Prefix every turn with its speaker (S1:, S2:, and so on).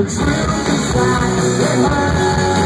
S1: It's real inside your mind